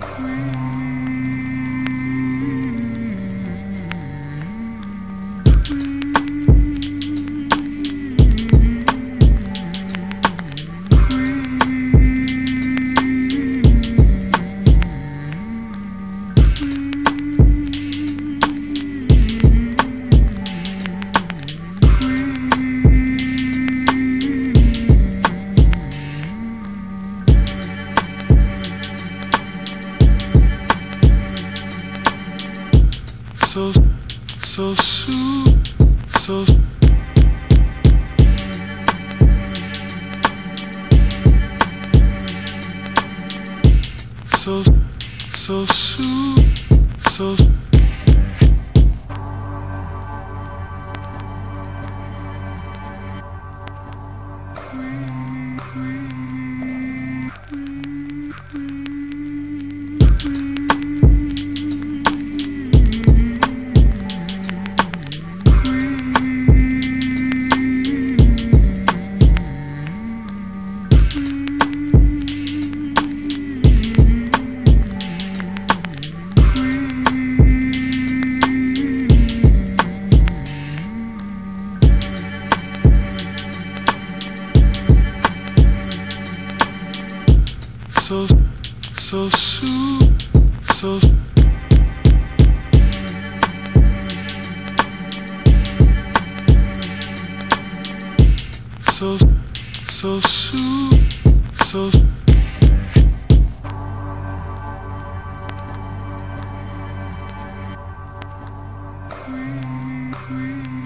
cry. so so soon so so so soon so Queen. so, so soon, so. So so soon so. Queen queen.